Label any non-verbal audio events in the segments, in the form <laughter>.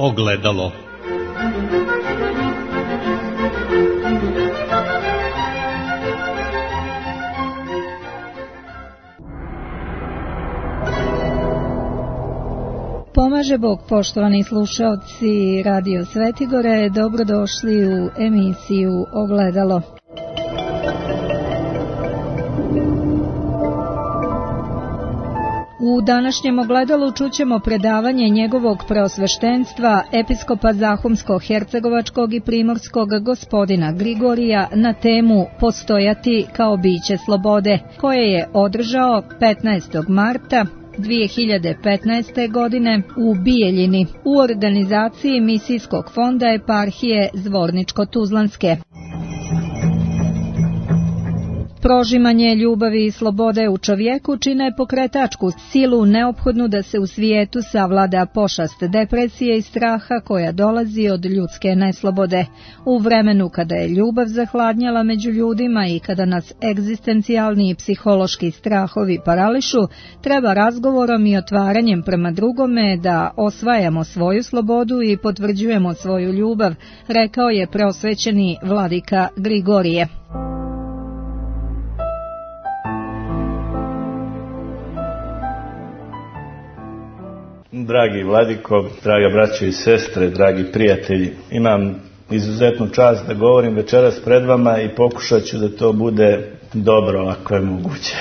Ogledalo Pomaže Bog, poštovani slušalci Radio Svetigore, dobrodošli u emisiju Ogledalo. U današnjem ogledalu čućemo predavanje njegovog preosveštenstva episkopa Zahumsko-Hercegovačkog i Primorskog gospodina Grigorija na temu Postojati kao biće slobode, koje je održao 15. marta 2015. godine u Bijeljini u organizaciji Misijskog fonda eparhije Zvorničko-Tuzlanske. Prožimanje ljubavi i slobode u čovjeku čine pokretačku silu neophodnu da se u svijetu savlada pošast depresije i straha koja dolazi od ljudske neslobode. U vremenu kada je ljubav zahladnjala među ljudima i kada nas egzistencijalni i psihološki strahovi parališu, treba razgovorom i otvaranjem prema drugome da osvajamo svoju slobodu i potvrđujemo svoju ljubav, rekao je preosvećeni vladika Grigorije. Dragi Vladiko, draga braće i sestre, dragi prijatelji, imam izuzetnu čast da govorim večeras pred vama i pokušat ću da to bude dobro ako je moguće.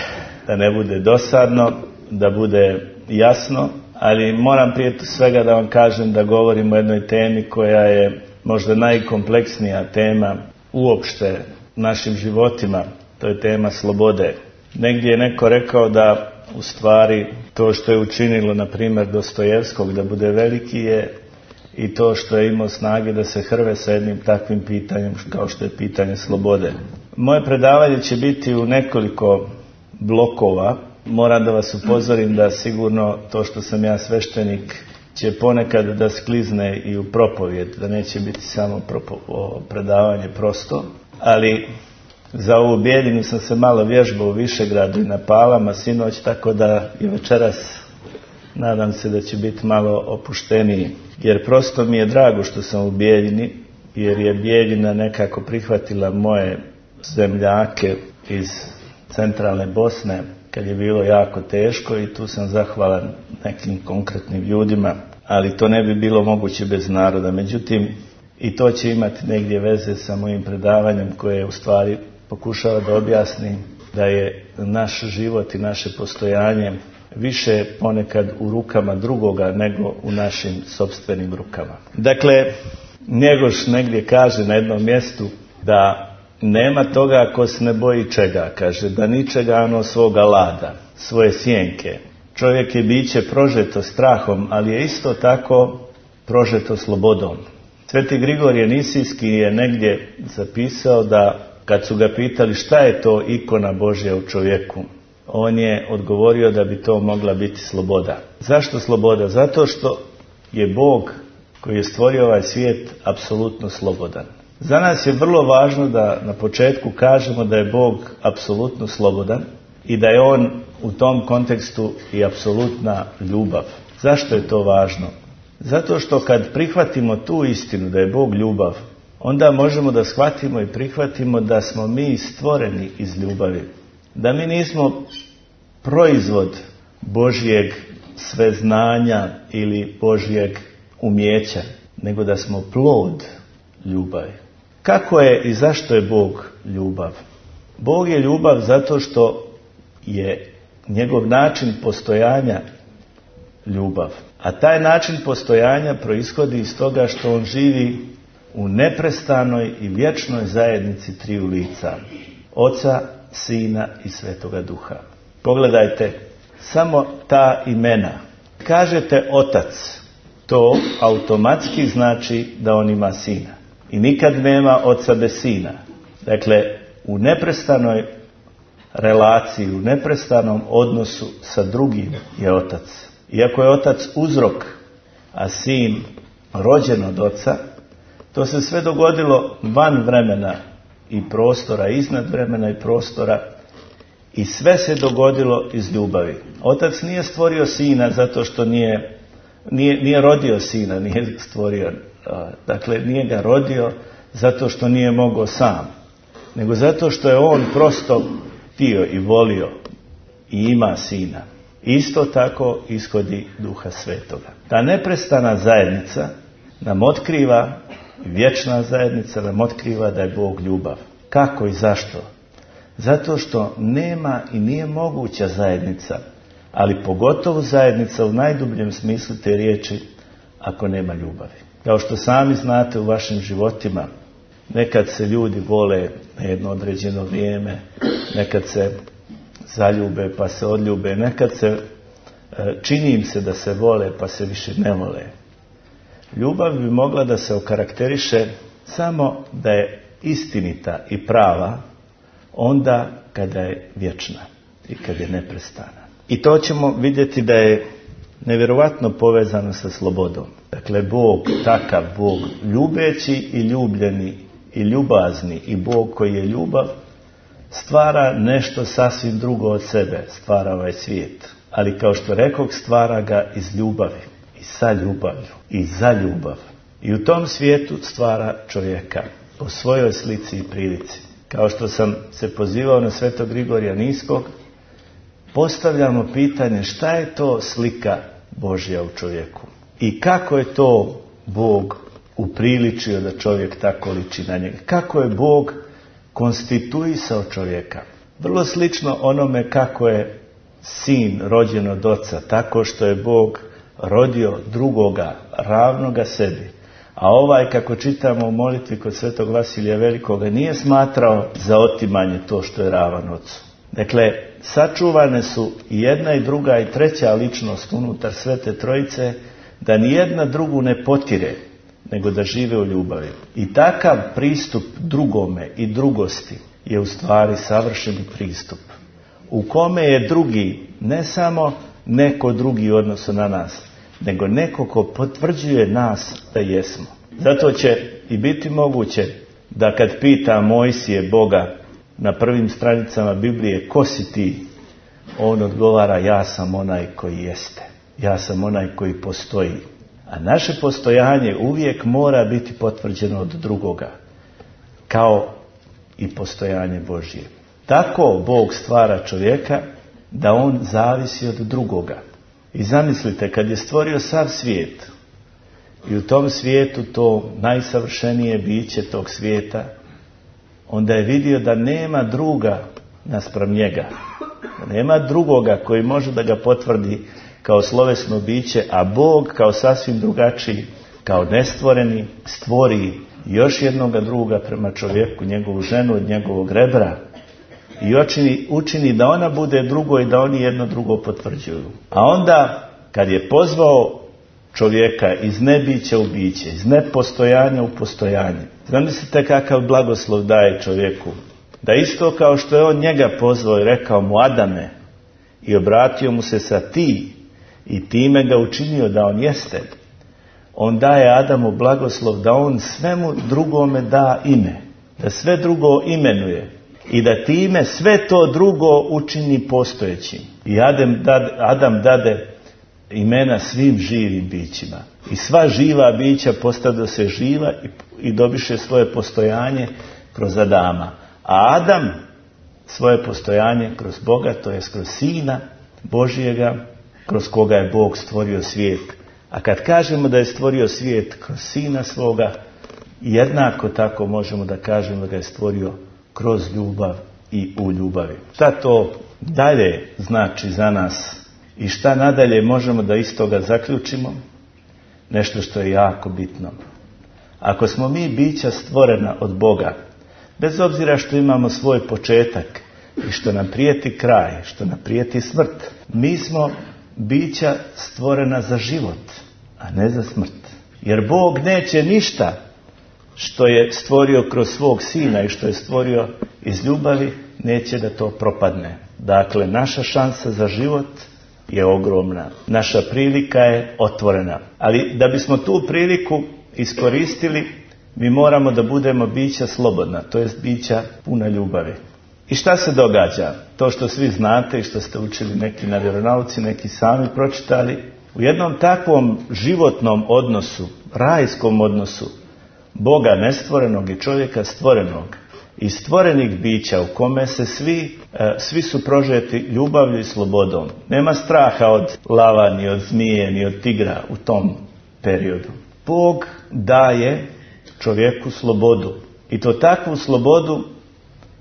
Da ne bude dosadno, da bude jasno, ali moram prije svega da vam kažem da govorim o jednoj temi koja je možda najkompleksnija tema uopšte našim životima, to je tema slobode. Negdje je neko rekao da u stvari to što je učinilo, na primjer, Dostojevskog da bude veliki je i to što je imao snage da se hrve sa jednim takvim pitanjem kao što je pitanje slobode. Moje predavanje će biti u nekoliko blokova. Moram da vas upozorim da sigurno to što sam ja sveštenik će ponekad da sklizne i u propovjed, da neće biti samo predavanje prosto, ali za ovu bijeljinu sam se malo vježbao u Višegradu i na Palama sinoć, tako da i večeras nadam se da će biti malo opušteniji. Jer prosto mi je drago što sam u Bijeljini, jer je Bijeljina nekako prihvatila moje zemljake iz centralne Bosne, kad je bilo jako teško i tu sam zahvalan nekim konkretnim ljudima, ali to ne bi bilo moguće bez naroda. Međutim, i to će imati negdje veze sa mojim predavanjem koje je u stvari pokušava da objasni da je naš život i naše postojanje više ponekad u rukama drugoga nego u našim sobstvenim rukama. Dakle, Njegoš negdje kaže na jednom mjestu da nema toga ako se ne boji čega, kaže da ničega ono svoga lada, svoje sjenke. Čovjek je biće prožeto strahom, ali je isto tako prožeto slobodom. Sveti Grigorije Nisijski je negdje zapisao da kad su ga pitali šta je to ikona Božja u čovjeku, on je odgovorio da bi to mogla biti sloboda. Zašto sloboda? Zato što je Bog koji je stvorio ovaj svijet apsolutno slobodan. Za nas je vrlo važno da na početku kažemo da je Bog apsolutno slobodan i da je On u tom kontekstu i apsolutna ljubav. Zašto je to važno? Zato što kad prihvatimo tu istinu da je Bog ljubav, onda možemo da shvatimo i prihvatimo da smo mi stvoreni iz ljubavi. Da mi nismo proizvod Božijeg sveznanja ili Božijeg umjeća, nego da smo plod ljubavi. Kako je i zašto je Bog ljubav? Bog je ljubav zato što je njegov način postojanja ljubav. A taj način postojanja proishodi iz toga što on živi u neprestanoj i vječnoj zajednici triju lica, Oca, Sina i Svetoga Duha. Pogledajte, samo ta imena. Kažete Otac, to automatski znači da on ima Sina. I nikad nema Oca bez Sina. Dakle, u neprestanoj relaciji, u neprestanom odnosu sa drugim je Otac. Iako je Otac uzrok, a Sin rođen od Oca, to se sve dogodilo van vremena i prostora, iznad vremena i prostora i sve se dogodilo iz ljubavi. Otac nije stvorio sina zato što nije nije, nije rodio sina, nije stvorio, dakle nije ga rodio zato što nije mogao sam, nego zato što je on prosto htio i volio i ima sina. Isto tako ishodi duha svetoga. Ta neprestana zajednica nam otkriva, vječna zajednica nam otkriva da je Bog ljubav. Kako i zašto? Zato što nema i nije moguća zajednica, ali pogotovo zajednica u najdubljem smislu te riječi, ako nema ljubavi. Kao što sami znate u vašim životima, nekad se ljudi vole na jedno određeno vrijeme, nekad se zaljube pa se odljube, nekad se e, čini im se da se vole pa se više ne vole. Ljubav bi mogla da se okarakteriše samo da je istinita i prava onda kada je vječna i kada je neprestana. I to ćemo vidjeti da je nevjerovatno povezano sa slobodom. Dakle, Bog, takav Bog, ljubeći i ljubljeni i ljubazni i Bog koji je ljubav, stvara nešto sasvim drugo od sebe, stvara ovaj svijet. Ali kao što rekog, stvara ga iz ljubavi i sa ljubavlju i za ljubav. I u tom svijetu stvara čovjeka po svojoj slici i prilici. Kao što sam se pozivao na svetog Grigorija Niskog, postavljamo pitanje šta je to slika Božja u čovjeku i kako je to Bog upriličio da čovjek tako liči na njega. Kako je Bog konstituisao čovjeka. Vrlo slično onome kako je sin rođen od oca, tako što je Bog rodio drugoga, ravnoga sebi. A ovaj, kako čitamo u molitvi kod svetog Vasilija Velikoga, nije smatrao za otimanje to što je ravan ocu. Dakle, sačuvane su i jedna i druga i treća ličnost unutar svete trojice, da ni jedna drugu ne potire, nego da žive u ljubavi. I takav pristup drugome i drugosti je u stvari savršeni pristup. U kome je drugi ne samo neko drugi u odnosu na nas, nego neko ko potvrđuje nas da jesmo. Zato će i biti moguće da kad pita Mojsije Boga na prvim stranicama Biblije ko si ti, on odgovara ja sam onaj koji jeste. Ja sam onaj koji postoji. A naše postojanje uvijek mora biti potvrđeno od drugoga. Kao i postojanje Božje. Tako Bog stvara čovjeka da on zavisi od drugoga. I zamislite, kad je stvorio sav svijet i u tom svijetu to najsavršenije biće tog svijeta, onda je vidio da nema druga naspram njega. nema drugoga koji može da ga potvrdi kao slovesno biće, a Bog kao sasvim drugačiji, kao nestvoreni, stvori još jednoga druga prema čovjeku, njegovu ženu od njegovog rebra i učini, učini da ona bude drugo i da oni jedno drugo potvrđuju. A onda, kad je pozvao čovjeka iz nebića u biće, iz nepostojanja u postojanje, zamislite kakav blagoslov daje čovjeku. Da isto kao što je on njega pozvao i rekao mu Adame i obratio mu se sa ti i time ga učinio da on jeste, on daje Adamu blagoslov da on svemu drugome da ime, da sve drugo imenuje i da time sve to drugo učini postojećim. I Adam, Adam dade imena svim živim bićima. I sva živa bića postade se živa i, i dobiše svoje postojanje kroz Adama. A Adam svoje postojanje kroz Boga, to je kroz Sina Božijega, kroz koga je Bog stvorio svijet. A kad kažemo da je stvorio svijet kroz Sina svoga, jednako tako možemo da kažemo da ga je stvorio kroz ljubav i u ljubavi. Šta to dalje znači za nas i šta nadalje možemo da iz toga zaključimo? Nešto što je jako bitno. Ako smo mi bića stvorena od Boga, bez obzira što imamo svoj početak i što nam prijeti kraj, što nam prijeti smrt, mi smo bića stvorena za život, a ne za smrt. Jer Bog neće ništa što je stvorio kroz svog sina i što je stvorio iz ljubavi, neće da to propadne. Dakle, naša šansa za život je ogromna. Naša prilika je otvorena. Ali da bismo tu priliku iskoristili, mi moramo da budemo bića slobodna, to jest bića puna ljubavi. I šta se događa? To što svi znate i što ste učili neki na vjeronauci, neki sami pročitali, U jednom takvom životnom odnosu, rajskom odnosu, Boga nestvorenog i čovjeka stvorenog i stvorenih bića u kome se svi, e, svi su prožeti ljubavlju i slobodom. Nema straha od lava, ni od zmije, ni od tigra u tom periodu. Bog daje čovjeku slobodu. I to takvu slobodu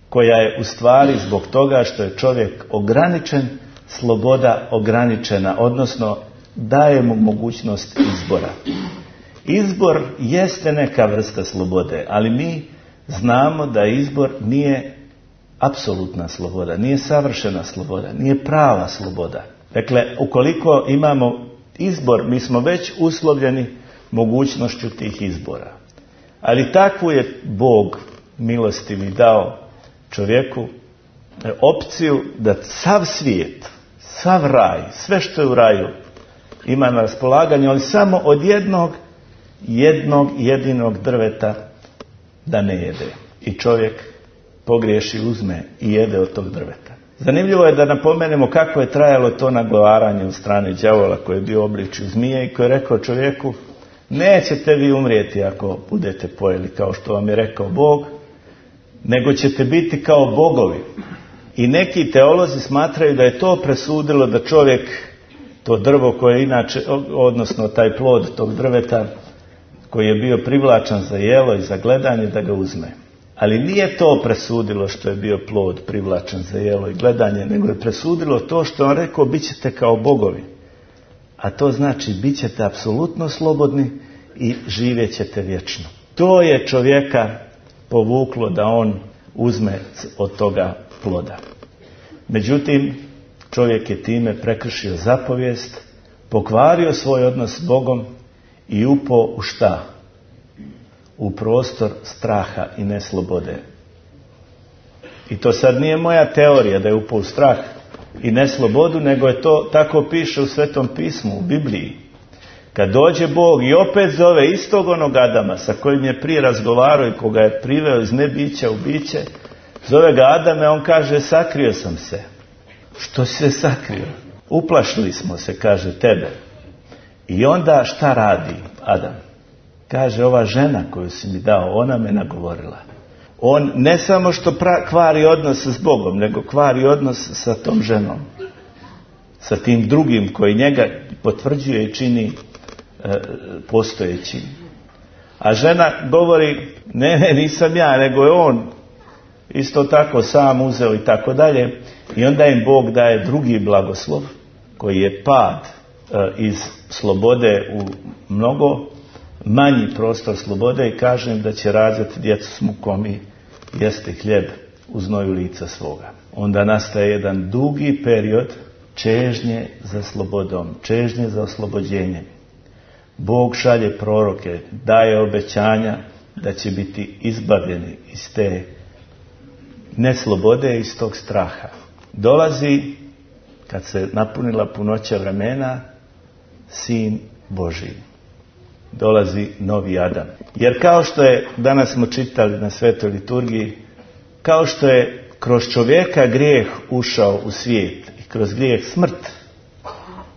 koja je u stvari zbog toga što je čovjek ograničen, sloboda ograničena, odnosno daje mu mogućnost izbora. Izbor jeste neka vrsta slobode, ali mi znamo da izbor nije apsolutna sloboda, nije savršena sloboda, nije prava sloboda. Dakle, ukoliko imamo izbor, mi smo već uslovljeni mogućnošću tih izbora. Ali takvu je Bog milostivi dao čovjeku e, opciju da sav svijet, sav raj, sve što je u raju ima na raspolaganju, ali samo od jednog, jednog jedinog drveta da ne jede. I čovjek pogriješi, uzme i jede od tog drveta. Zanimljivo je da napomenemo kako je trajalo to nagovaranje u strane đavola koji je bio obliču zmije i koji je rekao čovjeku nećete vi umrijeti ako budete pojeli kao što vam je rekao Bog, nego ćete biti kao bogovi. I neki teolozi smatraju da je to presudilo da čovjek to drvo koje je inače, odnosno taj plod tog drveta koji je bio privlačan za jelo i za gledanje da ga uzme. Ali nije to presudilo što je bio plod privlačan za jelo i gledanje, nego je presudilo to što on rekao bit ćete kao bogovi. A to znači bit ćete apsolutno slobodni i živjet ćete vječno. To je čovjeka povuklo da on uzme od toga ploda. Međutim, čovjek je time prekršio zapovijest, pokvario svoj odnos s Bogom i upo u šta? U prostor straha i neslobode. I to sad nije moja teorija da je upao u strah i neslobodu, nego je to tako piše u Svetom pismu, u Bibliji. Kad dođe Bog i opet zove istog onog Adama sa kojim je prije razgovarao i koga je priveo iz nebića u biće, zove ga Adame, on kaže sakrio sam se. Što se sakrio? Uplašili smo se, kaže tebe. I onda šta radi Adam? Kaže, ova žena koju si mi dao, ona me nagovorila. On ne samo što kvari odnos s Bogom, nego kvari odnos sa tom ženom. Sa tim drugim koji njega potvrđuje i čini e, postojeći. A žena govori, ne, ne, nisam ja, nego je on isto tako sam uzeo i tako dalje. I onda im Bog daje drugi blagoslov, koji je pad iz slobode u mnogo manji prostor slobode i kažem da će rađati djecu s mukom i jesti hljeb u znoju lica svoga. Onda nastaje jedan dugi period čežnje za slobodom, čežnje za oslobođenjem. Bog šalje proroke, daje obećanja da će biti izbavljeni iz te neslobode, iz tog straha. Dolazi, kad se napunila punoća vremena, sin Boži. Dolazi novi Adam. Jer kao što je, danas smo čitali na svetoj liturgiji, kao što je kroz čovjeka grijeh ušao u svijet i kroz grijeh smrt,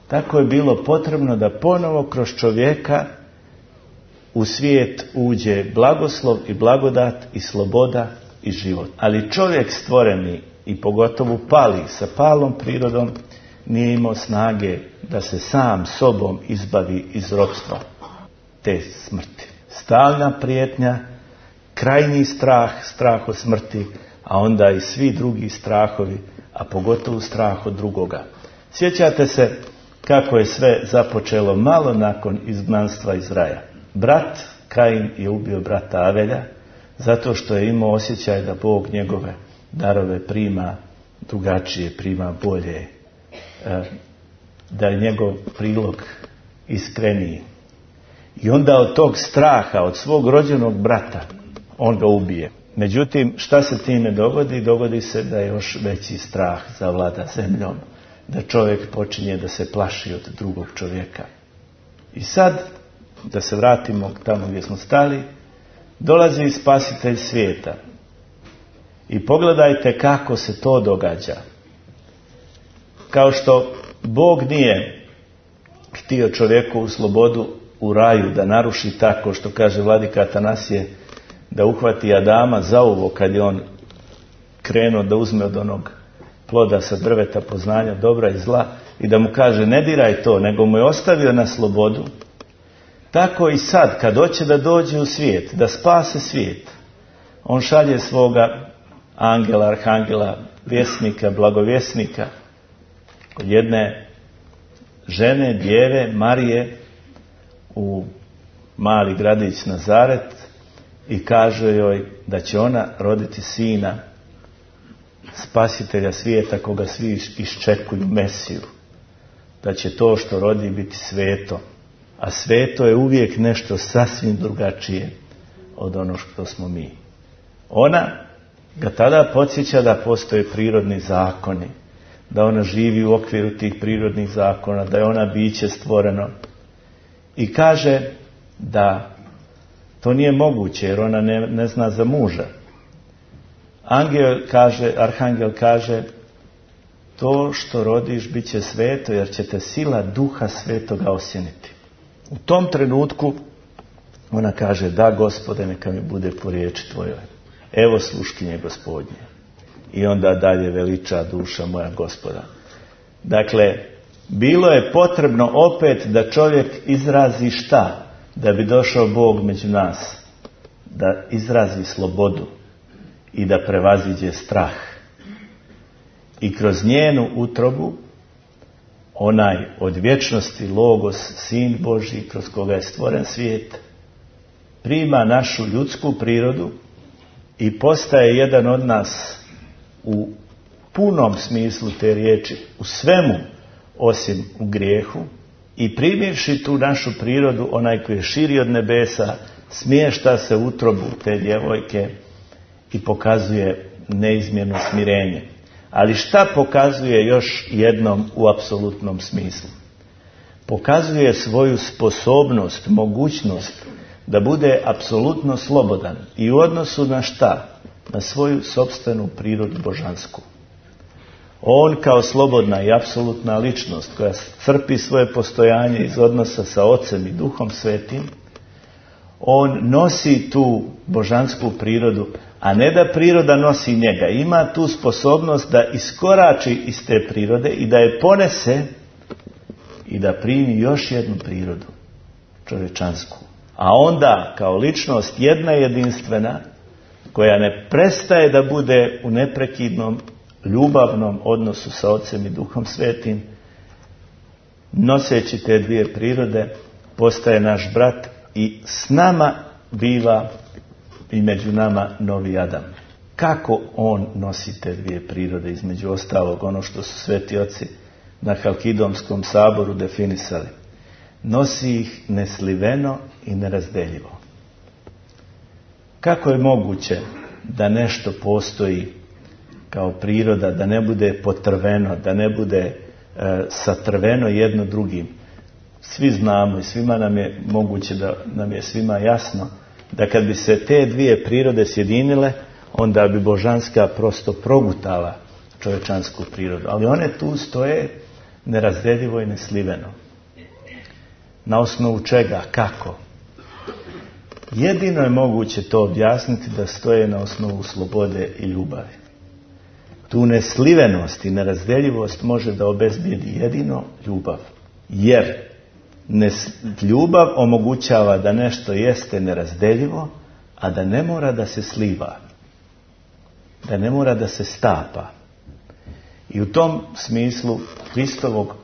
tako je bilo potrebno da ponovo kroz čovjeka u svijet uđe blagoslov i blagodat i sloboda i život. Ali čovjek stvoreni i pogotovo pali sa palom prirodom nije imao snage da se sam sobom izbavi iz ropstva te smrti. Stalna prijetnja, krajnji strah, strah od smrti, a onda i svi drugi strahovi, a pogotovo strah od drugoga. Sjećate se kako je sve započelo malo nakon izgnanstva iz raja. Brat Kain je ubio brata Avelja zato što je imao osjećaj da Bog njegove darove prima drugačije, prima bolje, da je njegov prilog iskreniji. I onda od tog straha, od svog rođenog brata, on ga ubije. Međutim, šta se time dogodi? Dogodi se da je još veći strah zavlada zemljom, da čovjek počinje da se plaši od drugog čovjeka. I sad, da se vratimo tamo gdje smo stali, dolazi spasitelj svijeta. I pogledajte kako se to događa. Kao što Bog nije htio čovjeku u slobodu u raju da naruši tako što kaže vladika Atanasije da uhvati Adama za uvo kad je on krenuo da uzme od onog ploda sa drveta poznanja dobra i zla i da mu kaže ne diraj to, nego mu je ostavio na slobodu, tako i sad kad hoće da dođe u svijet, da spase svijet, on šalje svoga angela, arhangela, vjesnika, blagovjesnika, kod jedne žene, djeve, Marije, u mali gradić Nazaret i kaže joj da će ona roditi sina spasitelja svijeta koga svi iščekuju Mesiju. Da će to što rodi biti sveto. A sveto je uvijek nešto sasvim drugačije od ono što smo mi. Ona ga tada podsjeća da postoje prirodni zakoni, da ona živi u okviru tih prirodnih zakona, da je ona biće stvoreno. I kaže da to nije moguće jer ona ne, ne zna za muža. Angel kaže, arhangel kaže, to što rodiš bit će sveto jer će te sila duha svetoga osjeniti. U tom trenutku ona kaže, da gospode neka mi bude po riječi tvojoj. Evo sluškinje gospodnje. I onda dalje veliča duša moja gospoda. Dakle, bilo je potrebno opet da čovjek izrazi šta? Da bi došao Bog među nas. Da izrazi slobodu i da prevaziđe strah. I kroz njenu utrobu onaj od vječnosti logos, sin Boži, kroz koga je stvoren svijet, prima našu ljudsku prirodu i postaje jedan od nas u punom smislu te riječi, u svemu osim u grijehu i primivši tu našu prirodu, onaj koji je širi od nebesa, smješta se utrobu te djevojke i pokazuje neizmjerno smirenje. Ali šta pokazuje još jednom u apsolutnom smislu? Pokazuje svoju sposobnost, mogućnost da bude apsolutno slobodan i u odnosu na šta? Na svoju sobstvenu prirodu božansku. On kao slobodna i apsolutna ličnost koja crpi svoje postojanje iz odnosa sa Ocem i Duhom Svetim, on nosi tu božansku prirodu, a ne da priroda nosi njega. Ima tu sposobnost da iskorači iz te prirode i da je ponese i da primi još jednu prirodu, čovječansku. A onda, kao ličnost jedna jedinstvena, koja ne prestaje da bude u neprekidnom ljubavnom odnosu sa Ocem i Duhom Svetim, noseći te dvije prirode, postaje naš brat i s nama biva i među nama novi Adam. Kako on nosi te dvije prirode, između ostalog, ono što su sveti oci na Halkidomskom saboru definisali. Nosi ih nesliveno i nerazdeljivo. Kako je moguće da nešto postoji kao priroda, da ne bude potrveno, da ne bude e, satrveno jedno drugim? Svi znamo i svima nam je moguće da nam je svima jasno da kad bi se te dvije prirode sjedinile, onda bi božanska prosto progutala čovječansku prirodu. Ali one tu stoje nerazredivo i nesliveno. Na osnovu čega? Kako? Jedino je moguće to objasniti da stoje na osnovu slobode i ljubavi. Tu neslivenost i nerazdeljivost može da obezbijedi jedino ljubav. Jer ljubav omogućava da nešto jeste nerazdeljivo, a da ne mora da se sliva. Da ne mora da se stapa. I u tom smislu Hristovog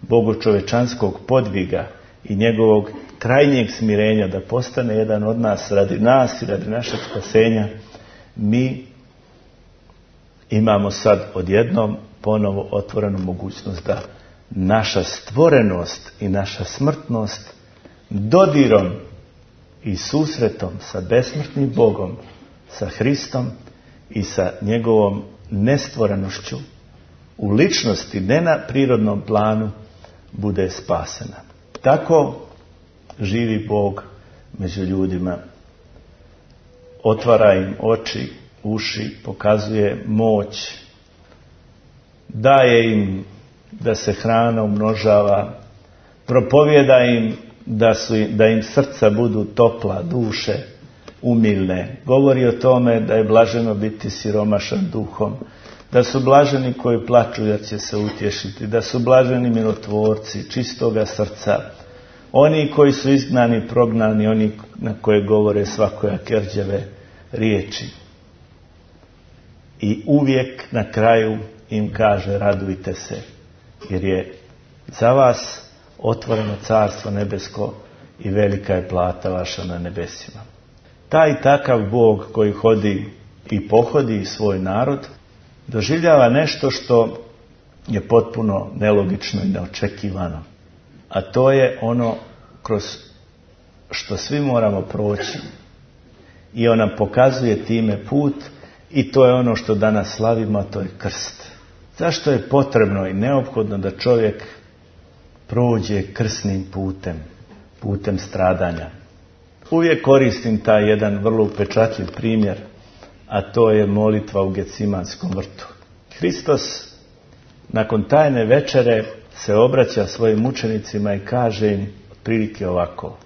bogočovečanskog podviga i njegovog krajnjeg smirenja da postane jedan od nas radi nas i radi našeg spasenja, mi imamo sad odjednom ponovo otvorenu mogućnost da naša stvorenost i naša smrtnost dodirom i susretom sa besmrtnim Bogom, sa Hristom i sa njegovom nestvorenošću u ličnosti, ne na prirodnom planu, bude spasena. Tako živi Bog među ljudima. Otvara im oči, uši, pokazuje moć, daje im da se hrana umnožava, Propovjeda im da, su, da im srca budu topla, duše umilne. Govori o tome da je blaženo biti siromašan duhom, da su blaženi koji plaču jer će se utješiti, da su blaženi milotvorci, čistoga srca, oni koji su izgnani, prognani, oni na koje govore svakoja kerđave riječi. I uvijek na kraju im kaže radujte se, jer je za vas otvoreno carstvo nebesko i velika je plata vaša na nebesima. Taj takav Bog koji hodi i pohodi svoj narod, doživljava nešto što je potpuno nelogično i neočekivano. A to je ono kroz što svi moramo proći. I on nam pokazuje time put i to je ono što danas slavimo, a to je krst. Zašto je potrebno i neophodno da čovjek prođe krsnim putem, putem stradanja? Uvijek koristim taj jedan vrlo upečatljiv primjer, a to je molitva u Gecimanskom vrtu. Hristos nakon tajne večere se obraća svojim učenicima i kaže im prilike ovako.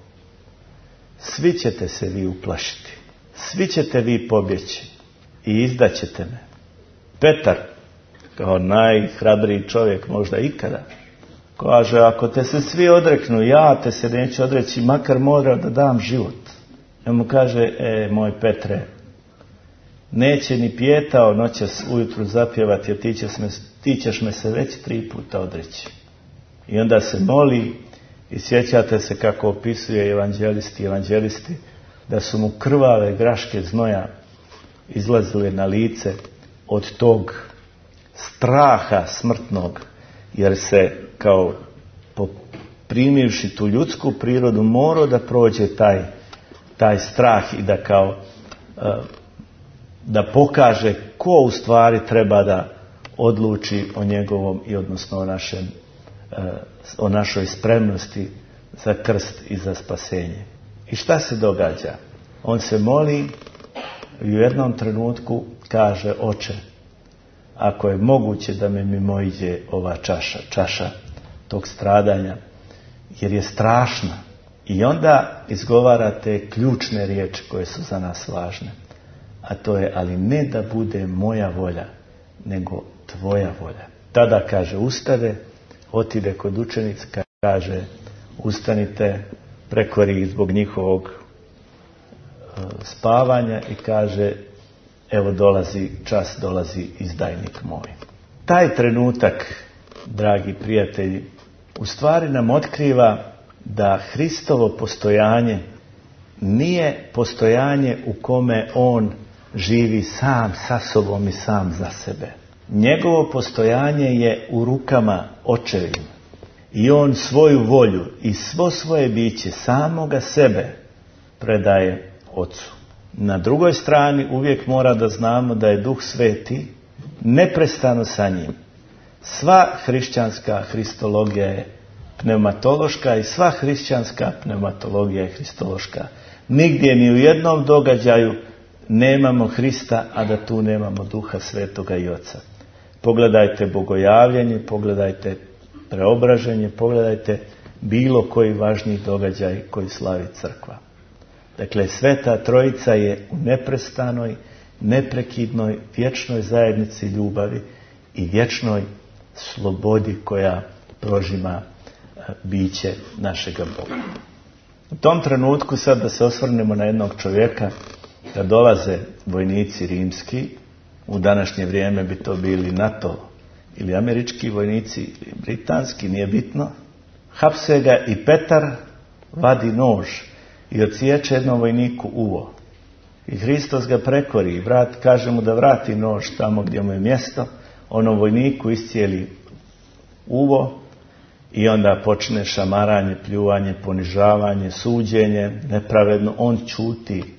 Svi ćete se vi uplašiti. Svi ćete vi pobjeći i izdaćete me. Petar, kao najhrabriji čovjek možda ikada, kaže, ako te se svi odreknu, ja te se neću odreći, makar mora da dam život. I mu kaže, e, moj Petre, neće ni pjetao noćas ujutru zapjevati, jer ti ćeš, me, ti ćeš me se već tri puta odreći. I onda se moli i sjećate se kako opisuje evanđelisti i evanđelisti, da su mu krvave graške znoja izlazile na lice od tog straha smrtnog, jer se kao primivši tu ljudsku prirodu morao da prođe taj, taj strah i da kao e, da pokaže ko u stvari treba da odluči o njegovom i odnosno o našem e, o našoj spremnosti za krst i za spasenje. I šta se događa? On se moli i u jednom trenutku kaže oče, ako je moguće da me mimo iđe ova čaša, čaša tog stradanja, jer je strašna. I onda izgovara te ključne riječi koje su za nas važne. A to je, ali ne da bude moja volja, nego tvoja volja. Tada kaže, ustave, otide kod učenica, kaže, ustanite, prekori zbog njihovog spavanja i kaže evo dolazi čas, dolazi izdajnik moj. Taj trenutak, dragi prijatelji, u stvari nam otkriva da Hristovo postojanje nije postojanje u kome on živi sam sa sobom i sam za sebe. Njegovo postojanje je u rukama očevim. I on svoju volju i svo svoje biće samoga sebe predaje Ocu. Na drugoj strani uvijek mora da znamo da je Duh Sveti neprestano sa njim. Sva hrišćanska hristologija je pneumatološka i sva hrišćanska pneumatologija je hristološka. Nigdje ni u jednom događaju nemamo Hrista, a da tu nemamo Duha Svetoga i Oca. Pogledajte bogojavljanje, pogledajte preobraženje, pogledajte bilo koji važniji događaj koji slavi crkva. Dakle, Sveta Trojica je u neprestanoj, neprekidnoj, vječnoj zajednici ljubavi i vječnoj slobodi koja prožima e, biće našega Boga. U tom trenutku sad da se osvrnemo na jednog čovjeka, da dolaze vojnici rimski, u današnje vrijeme bi to bili NATO ili američki vojnici, britanski, nije bitno, hapse ga i Petar vadi nož i odsječe jednom vojniku uvo. I Hristos ga prekori i vrat, kaže mu da vrati nož tamo gdje mu je mjesto, onom vojniku iscijeli uvo i onda počne šamaranje, pljuvanje, ponižavanje, suđenje, nepravedno, on čuti.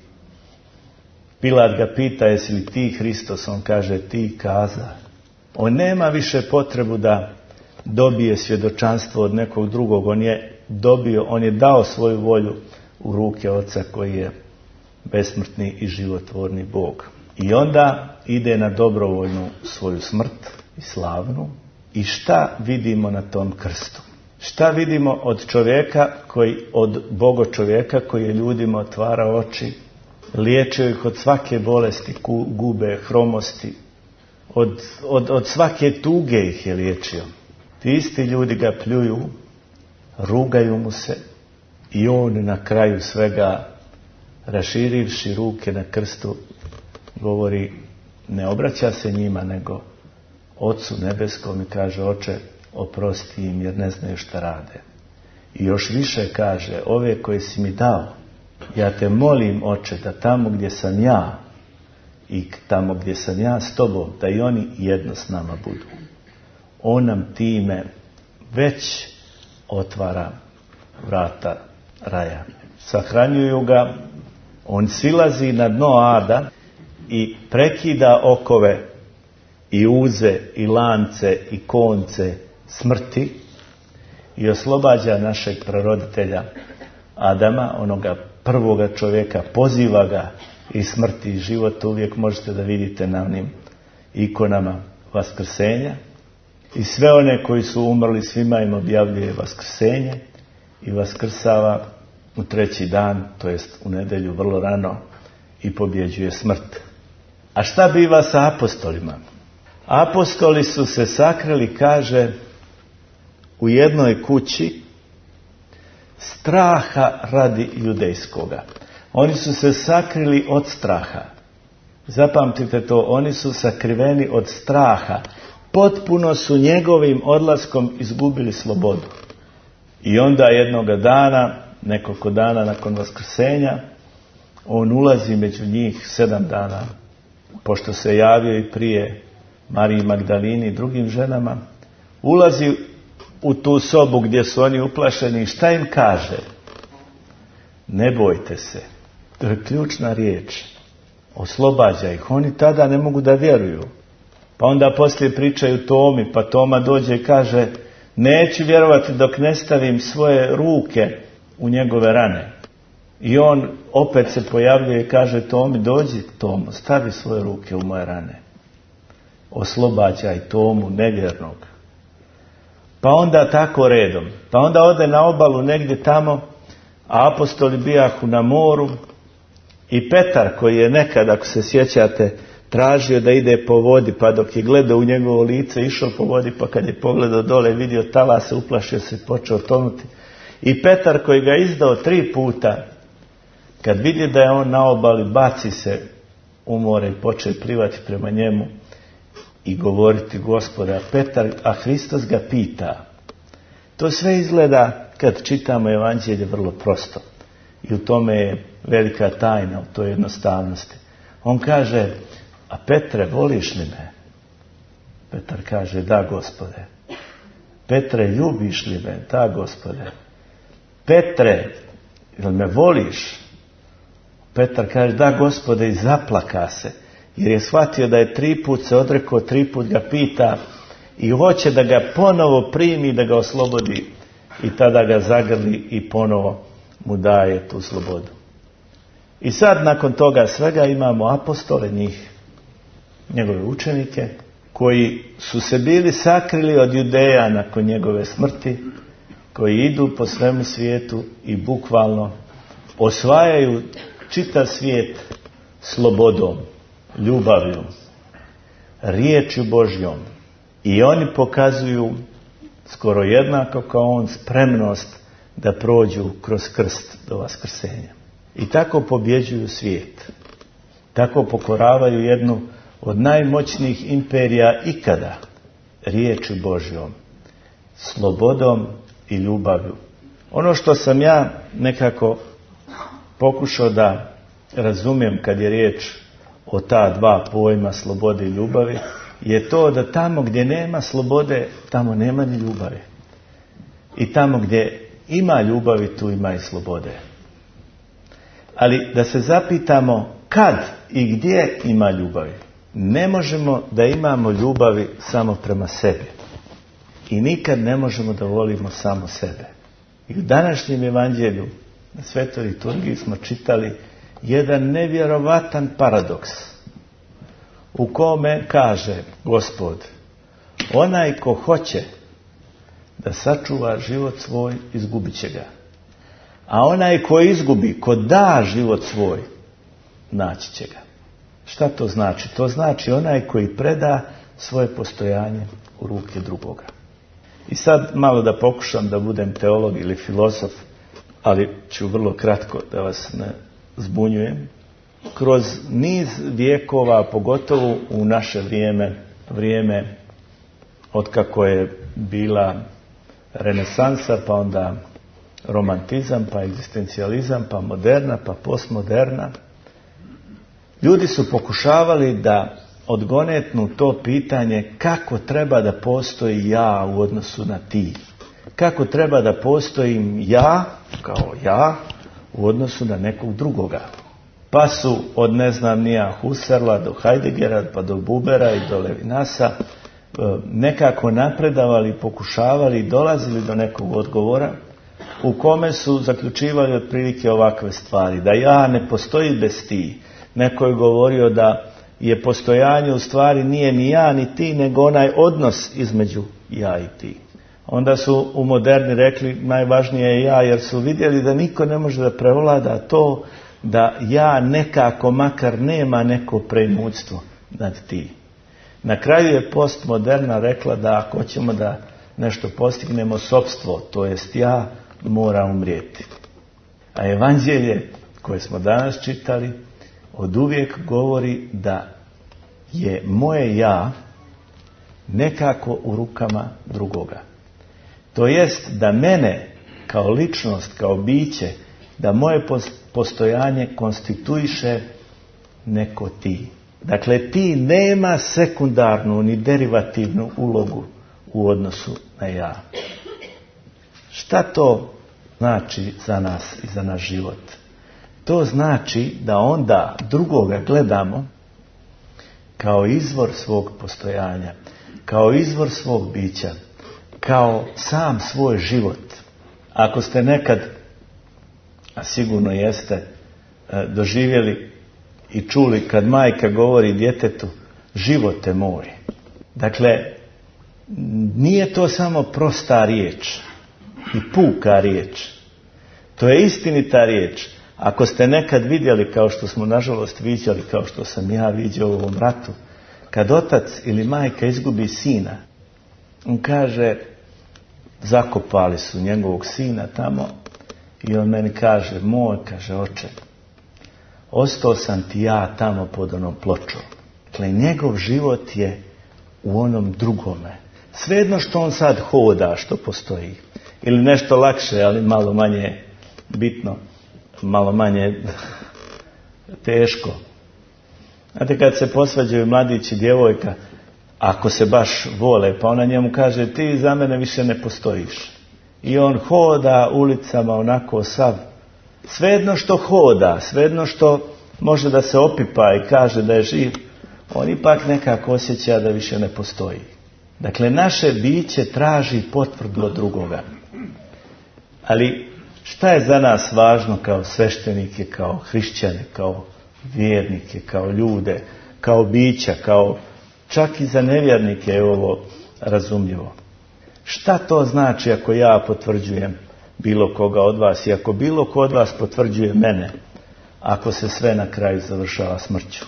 Pilat ga pita, jesi li ti Hristos? On kaže, ti kaza. On nema više potrebu da dobije svjedočanstvo od nekog drugog. On je dobio, on je dao svoju volju u ruke Oca koji je besmrtni i životvorni Bog. I onda ide na dobrovoljnu svoju smrt i slavnu. I šta vidimo na tom krstu? Šta vidimo od čovjeka koji, od Bogo čovjeka koji je ljudima otvara oči, liječio ih od svake bolesti, gube, hromosti, od, od, od svake tuge ih je liječio. Ti isti ljudi ga pljuju, rugaju mu se i on na kraju svega raširivši ruke na krstu govori ne obraća se njima nego Ocu nebeskom i kaže oče oprosti im jer ne znaju šta rade. I još više kaže ove koje si mi dao ja te molim oče da tamo gdje sam ja i tamo gdje sam ja s tobom da i oni jedno s nama budu. On nam time već otvara vrata raja. Sahranjuju ga, on silazi na dno ada i prekida okove i uze i lance i konce smrti i oslobađa našeg proroditelja Adama, onoga prvoga čovjeka, poziva ga i smrti i život uvijek možete da vidite na onim ikonama vaskrsenja i sve one koji su umrli svima im objavljuje vaskrsenje i vaskrsava u treći dan, to jest u nedelju vrlo rano i pobjeđuje smrt. A šta biva sa apostolima? Apostoli su se sakrili, kaže, u jednoj kući straha radi judejskoga. Oni su se sakrili od straha. Zapamtite to, oni su sakriveni od straha. Potpuno su njegovim odlaskom izgubili slobodu. I onda jednoga dana, nekoliko dana nakon vaskrsenja, on ulazi među njih sedam dana, pošto se javio i prije Mariji Magdalini i drugim ženama, ulazi u tu sobu gdje su oni uplašeni šta im kaže? Ne bojte se. To je ključna riječ. Oslobađa ih. Oni tada ne mogu da vjeruju. Pa onda poslije pričaju Tomi, pa Toma dođe i kaže neću vjerovati dok ne stavim svoje ruke u njegove rane. I on opet se pojavljuje i kaže Tomi, dođi Tomo, stavi svoje ruke u moje rane. Oslobađaj Tomu nevjernog. Pa onda tako redom. Pa onda ode na obalu negdje tamo, a apostoli bijahu na moru i Petar koji je nekad, ako se sjećate, tražio da ide po vodi, pa dok je gledao u njegovo lice, išao po vodi, pa kad je pogledao dole, vidio tala se, uplašio se, počeo tonuti. I Petar koji ga izdao tri puta, kad vidi da je on na obali, baci se u more i počeo plivati prema njemu i govoriti gospoda. Petar, a Hristos ga pita. To sve izgleda, kad čitamo evanđelje, vrlo prosto. I u tome je velika tajna, u toj jednostavnosti. On kaže, a Petre, voliš li me? Petar kaže, da gospode. Petre, ljubiš li me? Da gospode. Petre, jel me voliš? Petar kaže, da gospode, i zaplaka se. Jer je shvatio da je tri put se odrekao, tri put ga pita i hoće da ga ponovo primi, da ga oslobodi i tada ga zagrli i ponovo mu daje tu slobodu. I sad nakon toga svega imamo apostole njih, njegove učenike, koji su se bili sakrili od judeja nakon njegove smrti, koji idu po svemu svijetu i bukvalno osvajaju čitav svijet slobodom, ljubavlju, riječju Božjom. I oni pokazuju skoro jednako kao on spremnost da prođu kroz krst do vaskrsenja. I tako pobjeđuju svijet. Tako pokoravaju jednu od najmoćnijih imperija ikada riječi Božjom, slobodom i ljubavlju. Ono što sam ja nekako pokušao da razumijem kad je riječ o ta dva pojma slobode i ljubavi je to da tamo gdje nema slobode, tamo nema ni ljubavi. I tamo gdje ima ljubavi, tu ima i slobode. Ali da se zapitamo kad i gdje ima ljubavi. Ne možemo da imamo ljubavi samo prema sebi. I nikad ne možemo da volimo samo sebe. I u današnjem evanđelju na svetoj liturgiji smo čitali jedan nevjerovatan paradoks u kome kaže gospod onaj ko hoće da sačuva život svoj, izgubit će ga. A onaj ko izgubi, ko da život svoj, naći će ga. Šta to znači? To znači onaj koji preda svoje postojanje u ruke drugoga. I sad malo da pokušam da budem teolog ili filozof, ali ću vrlo kratko da vas ne zbunjujem. Kroz niz vijekova, pogotovo u naše vrijeme, vrijeme otkako je bila renesansa, pa onda romantizam, pa egzistencijalizam, pa moderna, pa postmoderna, ljudi su pokušavali da odgonetnu to pitanje kako treba da postoji ja u odnosu na ti. Kako treba da postojim ja, kao ja, u odnosu na nekog drugoga. Pa su od ne znam nija Husserla do Heideggera pa do Bubera i do Levinasa e, nekako napredavali, pokušavali i dolazili do nekog odgovora u kome su zaključivali otprilike ovakve stvari. Da ja ne postoji bez ti. Neko je govorio da je postojanje u stvari nije ni ja ni ti, nego onaj odnos između ja i ti. Onda su u moderni rekli najvažnije je ja, jer su vidjeli da niko ne može da prevlada to da ja nekako makar nema neko preimudstvo nad ti. Na kraju je postmoderna rekla da ako hoćemo da nešto postignemo sobstvo, to jest ja, mora umrijeti. A evanđelje koje smo danas čitali od uvijek govori da je moje ja nekako u rukama drugoga. To jest da mene kao ličnost, kao biće, da moje postojanje konstituiše neko ti. Dakle, ti nema sekundarnu ni derivativnu ulogu u odnosu na ja. Šta to znači za nas i za naš život? To znači da onda drugoga gledamo kao izvor svog postojanja, kao izvor svog bića, kao sam svoj život. Ako ste nekad, a sigurno jeste, e, doživjeli i čuli kad majka govori djetetu živote moj. Dakle, nije to samo prosta riječ i puka riječ. To je istinita riječ. Ako ste nekad vidjeli, kao što smo nažalost viđali, kao što sam ja vidio u ovom ratu, kad otac ili majka izgubi sina, on kaže, zakopali su njegovog sina tamo i on meni kaže, moj, kaže, oče, ostao sam ti ja tamo pod onom pločom. Dakle, njegov život je u onom drugome. Svejedno što on sad hoda, što postoji. Ili nešto lakše, ali malo manje bitno malo manje <laughs> teško. Znate, kad se posvađaju mladić i djevojka, ako se baš vole, pa ona njemu kaže, ti za mene više ne postojiš. I on hoda ulicama onako sav. Svejedno što hoda, svejedno što može da se opipa i kaže da je živ, on ipak nekako osjeća da više ne postoji. Dakle, naše biće traži potvrdu od drugoga. Ali Šta je za nas važno kao sveštenike, kao hrišćane, kao vjernike, kao ljude, kao bića, kao čak i za nevjernike je ovo razumljivo. Šta to znači ako ja potvrđujem bilo koga od vas i ako bilo ko od vas potvrđuje mene, ako se sve na kraju završava smrću?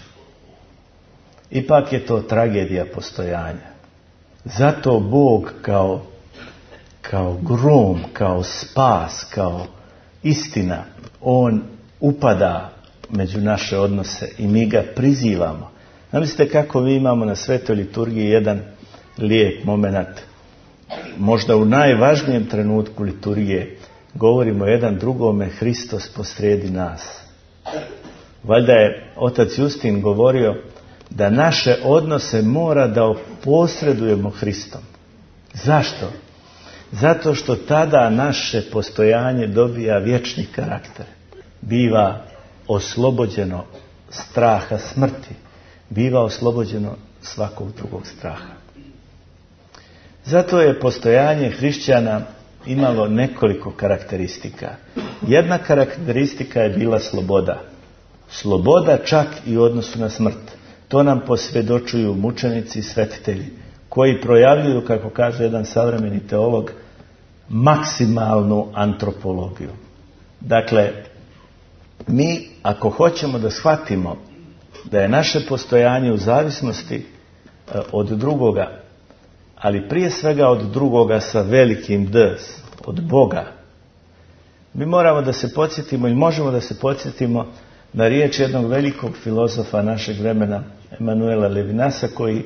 Ipak je to tragedija postojanja. Zato Bog kao kao grom, kao spas, kao istina, on upada među naše odnose i mi ga prizivamo. Zamislite kako mi imamo na svetoj liturgiji jedan lijep moment. Možda u najvažnijem trenutku liturgije govorimo jedan drugome Hristos posredi nas. Valjda je otac Justin govorio da naše odnose mora da posredujemo Hristom. Zašto? Zato što tada naše postojanje dobija vječni karakter. Biva oslobođeno straha smrti. Biva oslobođeno svakog drugog straha. Zato je postojanje hrišćana imalo nekoliko karakteristika. Jedna karakteristika je bila sloboda. Sloboda čak i u odnosu na smrt. To nam posvjedočuju mučenici i svetitelji koji projavljuju, kako kaže jedan savremeni teolog, maksimalnu antropologiju. Dakle, mi ako hoćemo da shvatimo da je naše postojanje u zavisnosti e, od drugoga, ali prije svega od drugoga sa velikim D, od Boga, mi moramo da se podsjetimo i možemo da se podsjetimo na riječ jednog velikog filozofa našeg vremena, Emanuela Levinasa, koji,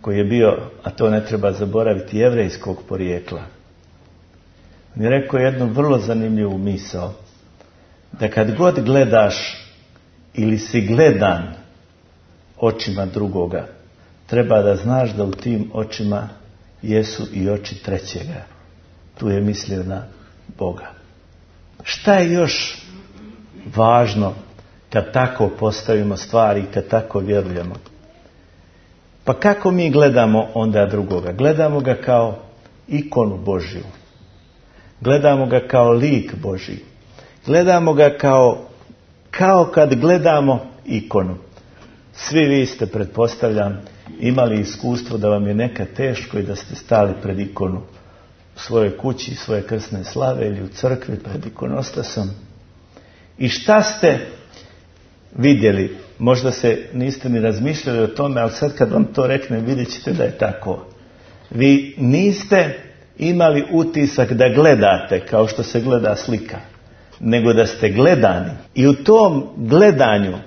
koji je bio, a to ne treba zaboraviti, jevrejskog porijekla. On je rekao jednu vrlo zanimljivu misao, da kad god gledaš ili si gledan očima drugoga, treba da znaš da u tim očima jesu i oči trećega. Tu je mislio na Boga. Šta je još važno kad tako postavimo stvari i kad tako vjerujemo? Pa kako mi gledamo onda drugoga? Gledamo ga kao ikonu Božju. Gledamo ga kao lik Božji. Gledamo ga kao, kao kad gledamo ikonu. Svi vi ste, pretpostavljam, imali iskustvo da vam je neka teško i da ste stali pred ikonu u svojoj kući, svoje krsne slave ili u crkvi pred ikonostasom. I šta ste vidjeli? Možda se niste ni razmišljali o tome, ali sad kad vam to reknem vidjet ćete da je tako. Vi niste imali utisak da gledate kao što se gleda slika, nego da ste gledani. I u tom gledanju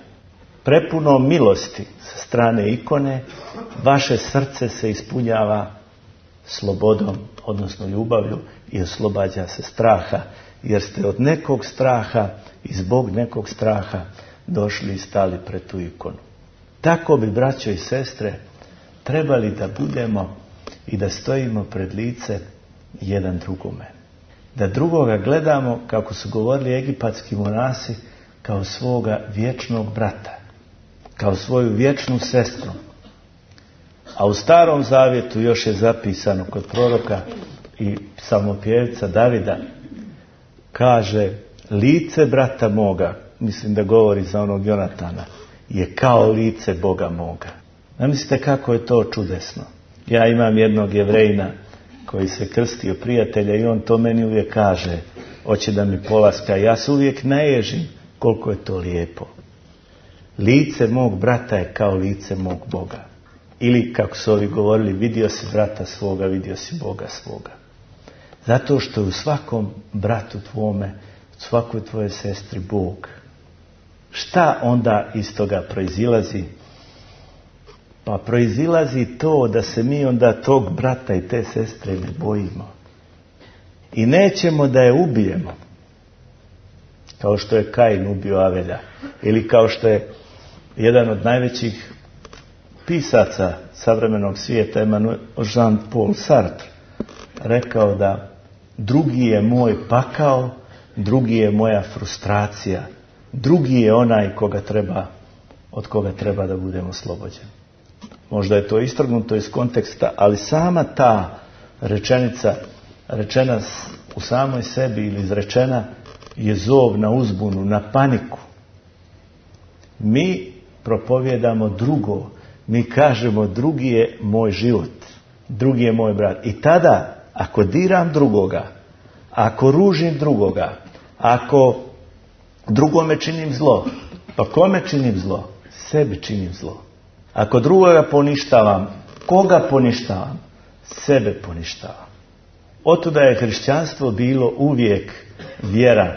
prepuno milosti sa strane ikone, vaše srce se ispunjava slobodom, odnosno ljubavlju i oslobađa se straha, jer ste od nekog straha i zbog nekog straha došli i stali pred tu ikonu. Tako bi, braćo i sestre, trebali da budemo i da stojimo pred lice jedan drugome. Da drugoga gledamo, kako su govorili egipatski monasi, kao svoga vječnog brata, kao svoju vječnu sestru. A u starom zavjetu još je zapisano kod proroka i samopjevca Davida, kaže, lice brata moga, mislim da govori za onog Jonatana, je kao lice Boga moga. Zamislite kako je to čudesno. Ja imam jednog jevrejna koji se krstio prijatelja i on to meni uvijek kaže, hoće da mi polaska. Ja se uvijek naježim koliko je to lijepo. Lice mog brata je kao lice mog Boga. Ili, kako su ovi govorili, vidio si brata svoga, vidio si Boga svoga. Zato što je u svakom bratu tvome, u svakoj tvoje sestri Bog. Šta onda iz toga proizilazi? Pa proizilazi to da se mi onda tog brata i te sestre ne bojimo. I nećemo da je ubijemo. Kao što je Kain ubio Avelja. Ili kao što je jedan od najvećih pisaca savremenog svijeta, Emmanuel Jean-Paul Sartre, rekao da drugi je moj pakao, drugi je moja frustracija, drugi je onaj koga treba, od koga treba da budemo oslobođeni. Možda je to istrgnuto iz konteksta, ali sama ta rečenica, rečena u samoj sebi ili izrečena, je zov na uzbunu, na paniku. Mi propovjedamo drugo, mi kažemo drugi je moj život, drugi je moj brat. I tada, ako diram drugoga, ako ružim drugoga, ako drugome činim zlo, pa kome činim zlo? Sebi činim zlo. Ako drugoga poništavam, koga poništavam? Sebe poništavam. Otuda je hrišćanstvo bilo uvijek vjera,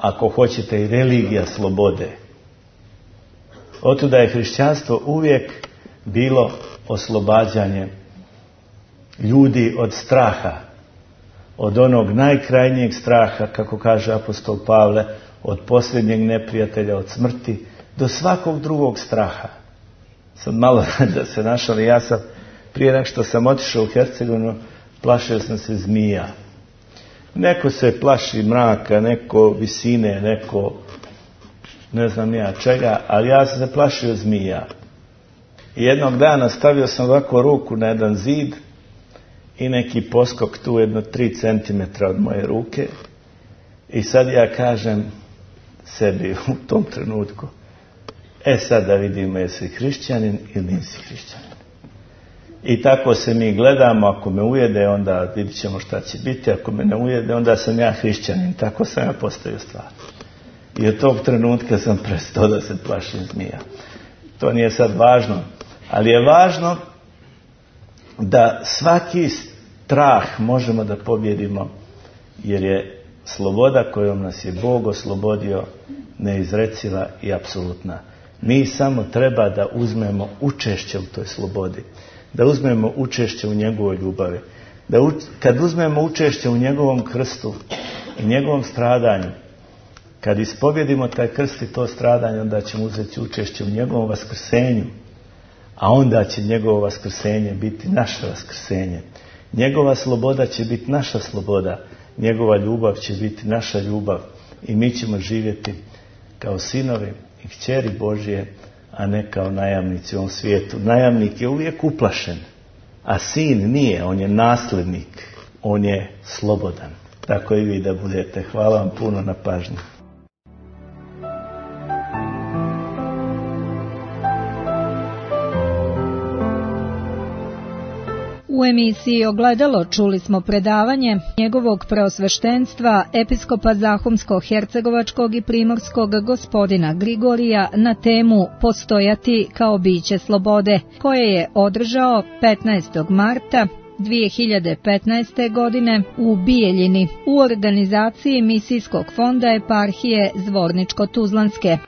ako hoćete i religija slobode. Otuda je hrišćanstvo uvijek bilo oslobađanje ljudi od straha, od onog najkrajnijeg straha, kako kaže apostol Pavle, od posljednjeg neprijatelja, od smrti, do svakog drugog straha. Sad malo <laughs> da se našali, ja sam prije nek što sam otišao u Hercegovinu, plašio sam se zmija. Neko se plaši mraka, neko visine, neko ne znam ja čega, ali ja sam se plašio zmija. I jednog dana stavio sam ovako ruku na jedan zid i neki poskok tu jedno tri centimetra od moje ruke i sad ja kažem sebi u tom trenutku E sad da vidimo jesi hrišćanin ili nisi hrišćanin. I tako se mi gledamo, ako me ujede, onda vidit ćemo šta će biti, ako me ne ujede, onda sam ja hrišćanin, tako sam ja postavio stvar. I od tog trenutka sam prestao da se plašim zmija. To nije sad važno, ali je važno da svaki strah možemo da pobjedimo, jer je sloboda kojom nas je Bog oslobodio neizreciva i apsolutna. Mi samo treba da uzmemo učešće u toj slobodi, da uzmemo učešće u njegovoj ljubavi, da kad uzmemo učešće u njegovom krstu i njegovom stradanju, kad ispovjedimo taj krst i to stradanje, onda ćemo uzeti učešće u njegovom vaskrsenju, a onda će njegovo vaskrsenje biti naše vaskrsenje. Njegova sloboda će biti naša sloboda, njegova ljubav će biti naša ljubav i mi ćemo živjeti kao sinovi i kćeri Božije, a ne kao najamnici u ovom svijetu. Najamnik je uvijek uplašen, a sin nije, on je nasljednik, on je slobodan. Tako i vi da budete. Hvala vam puno na pažnju. U emisiji Ogledalo čuli smo predavanje njegovog preosveštenstva episkopa Zahumsko-Hercegovačkog i Primorskog gospodina Grigorija na temu Postojati kao biće slobode, koje je održao 15. marta 2015. godine u Bijeljini u organizaciji Misijskog fonda eparhije Zvorničko-Tuzlanske.